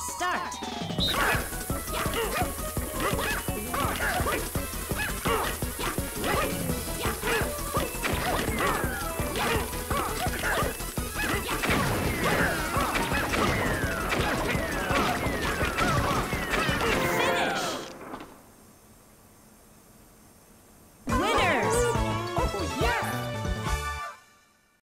Start.